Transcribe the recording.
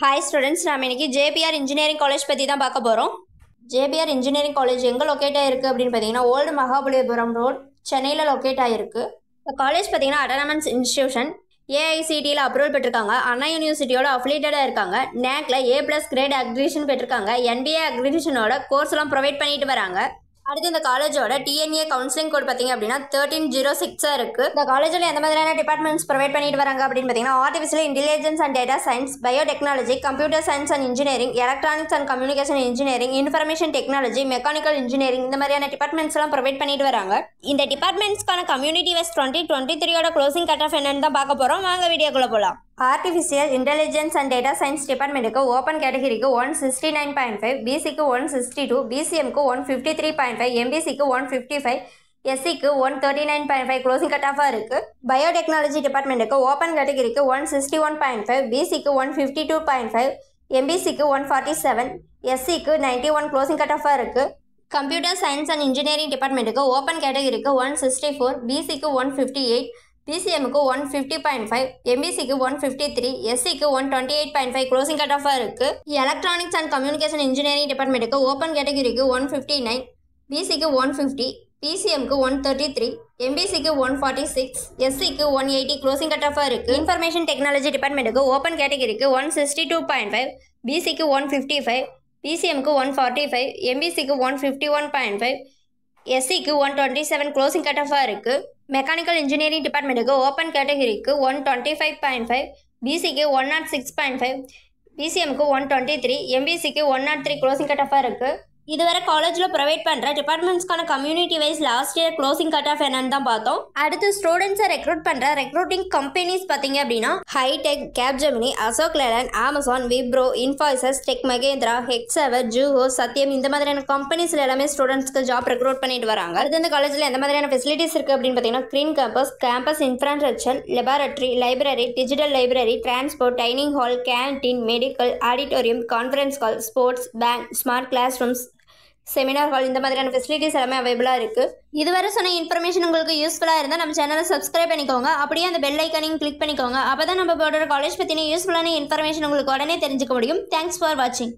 Hi students நாம் இன்றைக்கி JPR engineering college பற்றி தான் பார்க்க போகிறோம் ஜேபிஆர் இன்ஜினியரிங் காலேஜ் எங்கே லொக்கேட் ஆகிருக்கு அப்படின்னு பார்த்தீங்கன்னா ஓல்டு மகாபலிபுரம் ரோட் சென்னையில் லொக்கேட் ஆகிருக்கு இந்த காலேஜ் பார்த்தீங்கன்னா அட்டானமன்ஸ் இன்ஸ்டியூஷன் ஏஐசிடியில் அப்ரூவல் பெற்றிருக்காங்க. அண்ணா யூனிவர்சிட்டியோட அஃபிலியேட்டடாக இருக்காங்க. நேக்கில் ஏ ப்ளஸ் கிரேட் அக்ரிஷன் பெற்றிருக்காங்க. என்பிஏ அக்ரிஷனோட கோர்ஸ்லாம் ப்ரொவைட் பண்ணிட்டு வராங்க. அடுத்து இந்த காலேஜோட டிஎன்ஏ கவுன்சிலிங் கோட் பார்த்தீங்க அப்படின்னா தேர்ட்டின் ஜீரோ சிக்ஸாக இருக்குது இந்த காலேஜில் எந்த மாதிரியான டிபார்ட்மெண்ட்ஸ் ப்ரொவைட் பண்ணிட்டு வராங்க அப்படின்னு பார்த்தீங்கன்னா artificial intelligence and data science biotechnology computer science and engineering electronics and communication engineering information technology mechanical engineering இந்த மாதிரியான டிபார்ட்மெண்ட்ஸ் எல்லாம் ப்ரொவைட் பண்ணிட்டு வராங்க. இந்த டிபார்ட்மெண்ட்ஸ்க்கான கம்யூனிட்டி வெஸ்ட் டுவெண்ட்டி டுவெண்ட்டி த்ரீயோட க்ளோசிங் கட் ஆஃப் என்னன்னு தான் பார்க்க போகிறோம் வாங்க வீடியோக்குள்ளே போகலாம் artificial intelligence and data science டிபார்ட்மெண்ட்டுக்கு ஓப்பன் கேட்டகரிக்கு one sixty nine point five பிசிக்கு one sixty two பிசிஎம்க்கு one fifty three point five எம்பிசிக்கு one fifty five எஸ்சிக்கு one thirty nine point five closing cut ஆஃபாக இருக்குது பயோடெக்னாலஜி டிபார்ட்மெண்ட்டுக்கு ஓப்பன் கேட்டகரிக்கு one sixty one point five பிசிக்கு one fifty two point five எம்பிசிக்கு one forty seven எஸ்சிக்கு ninety one closing cut ஆஃபாக இருக்குது computer science and engineering டிபார்ட்மெண்ட்டுக்கு open கேட்டகரிக்கு one sixty four பிசிக்கு one fifty eight பிசிஎம்க்கு ஒன் ஃபிஃப்டி பாயிண்ட் ஃபைவ் எம்பிசிக்கு one fifty three எஸ்சிக்கு one twenty eight point five closing cut ஆஃபாக இருக்குது electronics and communication engineering டிபார்ட்மெண்ட்டுக்கு open கேட்டகரிக்கு ஒன் ஃபிஃப்டி நைன் பிசிக்கு ஒன் ஃபிஃப்டி பிசிஎம்க்கு ஒன் தேர்ட்டி த்ரீ எம்பிசிக்கு ஒன் ஃபார்ட்டி சிக்ஸ் எஸ்சிக்கு ஒன் எயிட்டி க்ளோசிங் கட் ஆஃபாக இருக்குது இன்ஃபர்மேஷன் டெக்னாலஜி டிபார்ட்மெண்ட்டுக்கு ஓப்பன் கேட்டகரிக்கு one sixty two point five பிசிக்கு ஒன் ஃபிஃப்டி ஃபைவ் பிசிஎம்க்கு one forty five எம்பிசிக்கு one fifty one point five எஸ்சிக்கு one twenty seven closing cut ஆஃபாக இருக்குது mechanical engineering டிபார்ட்மெண்ட்டுக்கு open கேட்டகரிக்கு one twenty five point five பிசிக்கு one nought six point five பிசிஎம்க்கு one twenty three எம்பிசிக்கு one nought three closing cut off இருக்குது இதுவரை காலேஜில் provide பண்ணுற டிபார்ட்மெண்ட்ஸ்க்கான community wise last year closing cut off என்னன்னு தான் பார்த்தோம். அடுத்து ஸ்டூடெண்ட்ஸை ரெக்ரூட் பண்ணுற ரெக்ரூட்டிங் கம்பெனிஸ் பார்த்தீங்க அப்படின்னா hitech Capgemini Ashok Leyland Amazon Wipro Infosys Tech Mahindra Hexaware Zoho Satyam இந்த மாதிரியான கம்பெனிஸ்ல எல்லாமே ஸ்டூடெண்ட்ஸ்க்கு ஜாப் ரெக்ரூட் பண்ணிட்டு வராங்க. அடுத்து இந்த காலேஜில் எந்த மாதிரியான ஃபெசிலிட்டிஸ் இருக்குது அப்படின்னு பார்த்தீங்கன்னா green campus campus infrastructure laboratory library digital library transport dining hall canteen medical auditorium conference hall sports bank smart classrooms seminar hall இந்த மாதிரியான ஃபெசிலிட்டிஸ் எல்லாமே அவைபிளாக இருக்குது இதுவரை சொன்ன இன்ஃபர்மேஷன் உங்களுக்கு யூஸ்ஃபுல்லாக இருந்தால் நம்ம சேனலை சப்ஸ்கிரைப் பண்ணிக்கோங்க. அப்படியே அந்த பெல் ஐக்கனையும் கிளிக் பண்ணிக்கோங்க. அப்போ தான் நம்ம போடுற காலேஜ் பற்றின யூஸ்ஃபுல்லான இன்ஃபர்மேஷன் உங்களுக்கு உடனே தெரிஞ்சுக்க முடியும். தேங்க்ஸ் ஃபார் வாட்சிங்